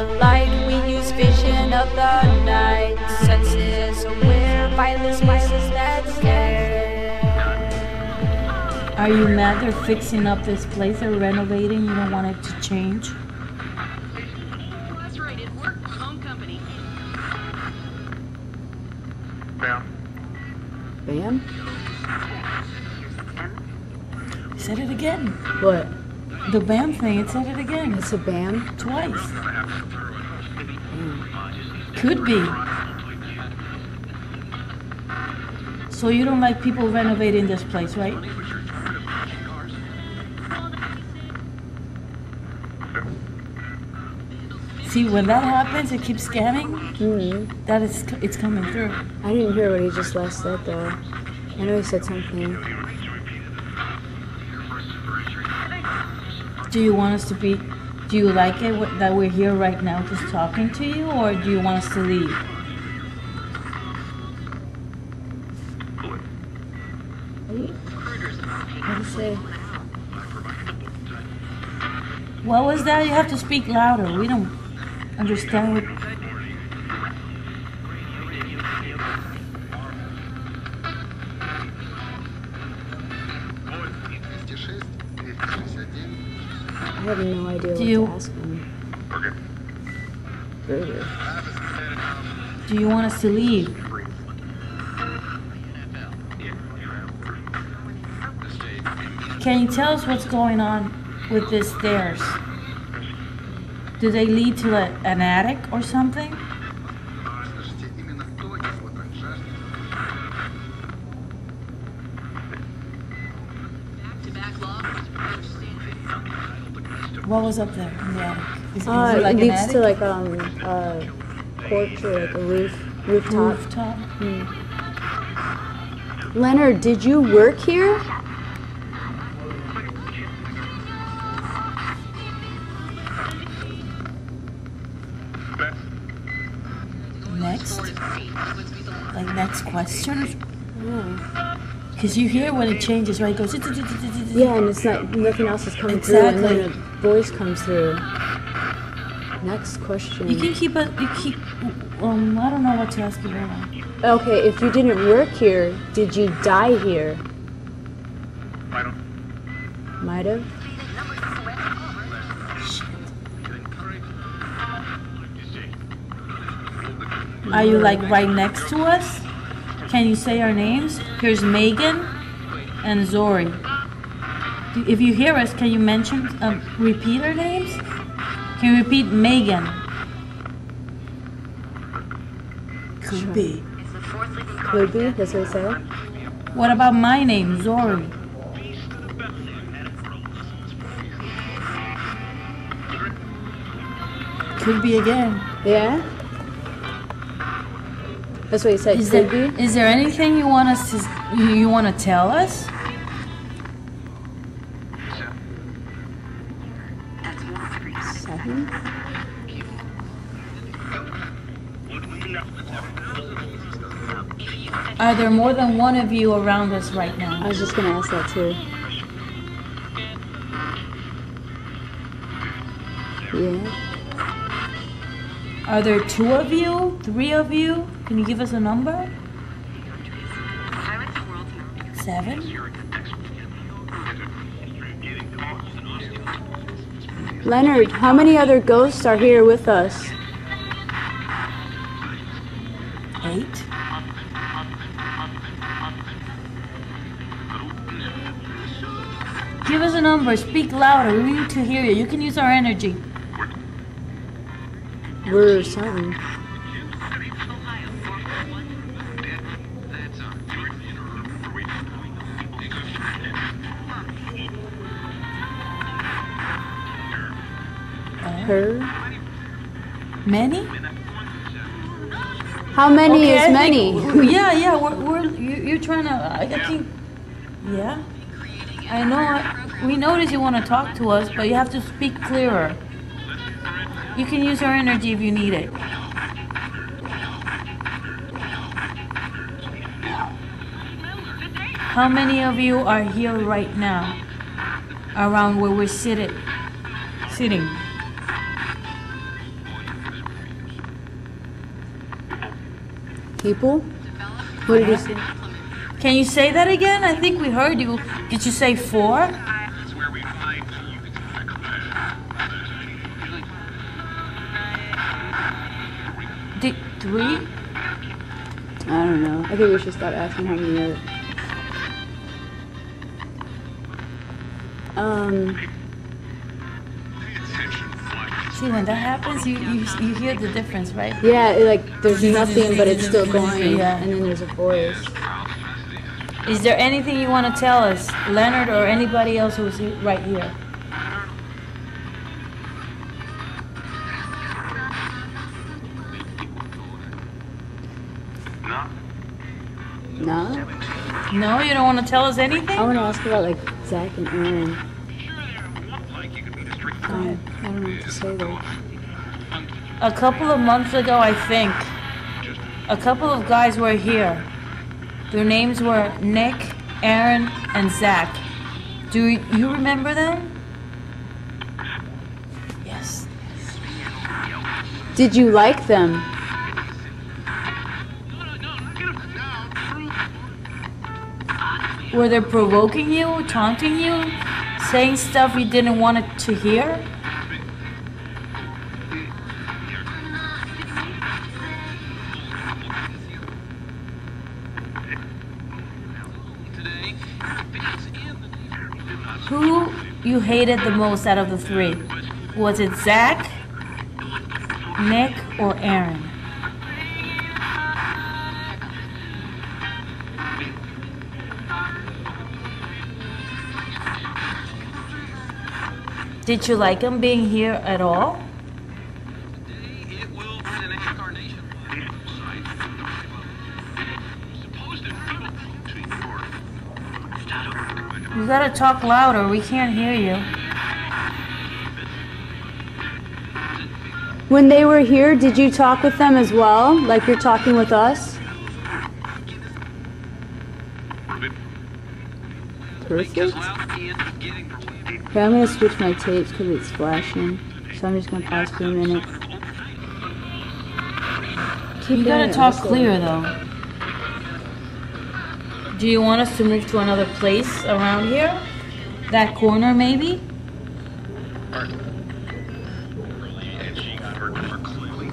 the light, we use vision of the night. Senses aware, violent spaces that stare. Are you mad they're fixing up this place? They're renovating. You don't want it to change. That's right, it worked. Home company. Bam. Bam? Said it again. What? The BAM thing. It said it again. It's a bam? twice. Could be. So you don't like people renovating this place, right? See, when that happens, it keeps scanning. Mm-hmm. That is, it's coming through. I didn't hear what he just last said though. I know he said something. Do you want us to be? Do you like it that we're here right now, just talking to you, or do you want us to leave? What was that? You have to speak louder. We don't understand what. Have no idea what Do you- to ask. Okay. Do you want us to leave? Can you tell us what's going on with these stairs? Do they lead to a, an attic or something? What was up there in the attic? Is, is Uh, it like it leads to like um a porch or like a roof rooftop. rooftop. Leonard, did you work here? Next, like next question. Yeah. Because you hear when it changes, right? It goes. Yeah, and it's not nothing else is coming through, and then Exactly. a voice comes through. Next question. You can keep a. You keep. Um, I don't know what to ask you right now. Okay, if you didn't work here, did you die here? Might have. Might have. Are you like right next to us? Can you say our names? Here's Megan and Zory. If you hear us, can you mention, um, repeat our names? Can you repeat Megan? Could be. Could be. That's what it said. What about my name, Zory? Could be again. Yeah. That's what he said. Is Could there, is there anything you want us to you, you want to tell us? Seven. Are there more than one of you around us right now? I was just gonna ask that too. Yeah. Are there two of you? Three of you? Can you give us a number? Seven? Leonard, how many other ghosts are here with us? Eight? Give us a number. Speak louder. We need to hear you. You can use our energy. We're something. Her. Many? How many Okay, is I many? think- yeah, yeah. We're, we're you, you're trying to. I think. Yeah. I know. I- We notice you want to talk to us, but you have to speak clearer. You can use our energy if you need it. How many of you are here right now? Around where we're sitting. Sitting. People? What did you say? Can you say that again? I think we heard you. Did you say four? Did three? I don't know. I think we should stop asking how many are. Um, See, when that happens, you you, you hear the difference, right? yeah, it, like there's nothing, but it's still going, Yeah. and then there's a voice. Is there anything you want to tell us, Leonard, or anybody else who's he- right here? No. No, No, you don't want to tell us anything. I want to ask about like Zak and Aaron. Like you could be district. I don't know what to say though. A couple of months ago, I think, a couple of guys were here. Their names were Nick, Aaron, and Zak. Do you remember them? Yes. Did you like them? Were they provoking you, taunting you, saying stuff you didn't want to hear? You hated the most out of the three? Was it Zak, Nick, or Aaron? Did you like him being here at all? You gotta talk louder. We can't hear you. When they were here, did you talk with them as well? Like you're talking with us? Perfect. Okay, I'm gonna switch my tapes because it's flashing. So I'm just gonna pause for a minute. Keep You going gotta talk clear though. Do you want us to move to another place around here? That corner maybe?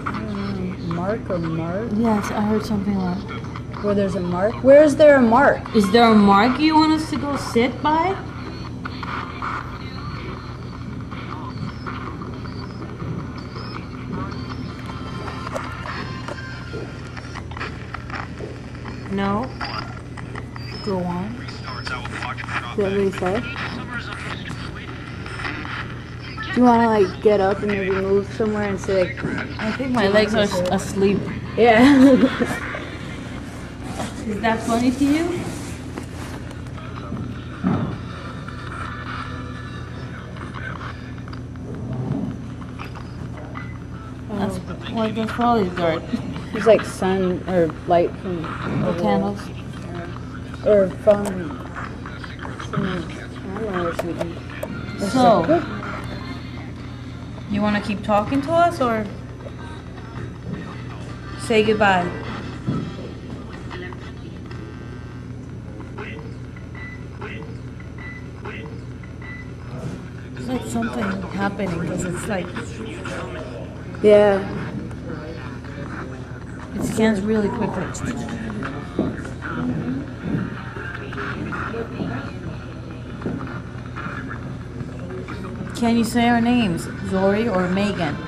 Hmm, mark or Mark? Yes, I heard something like. Where there's a mark? Where is there a mark? Is there a mark you want us to go sit by? No. Go on. Is that what he said? Do you want to like get up and maybe move somewhere and say like, I think my legs are asleep. yeah? Is that funny to you? That's well, that's probably dirt. There's like sun or light from The candles. Or from. from I don't know or something. Or So, something. you want to keep talking to us or say goodbye? It's like something happening because it's like yeah. it scans really quickly. Can you say our names, Zory or Megan?